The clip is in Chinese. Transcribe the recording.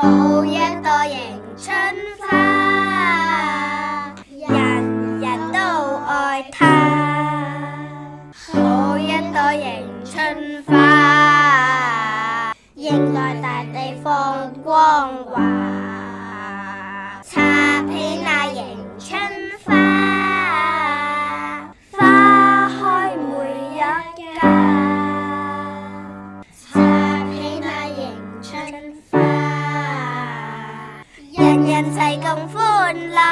好一朵迎春花，人人都爱它。好一朵迎春花，迎来大地放光华。春花，人人齐共欢乐。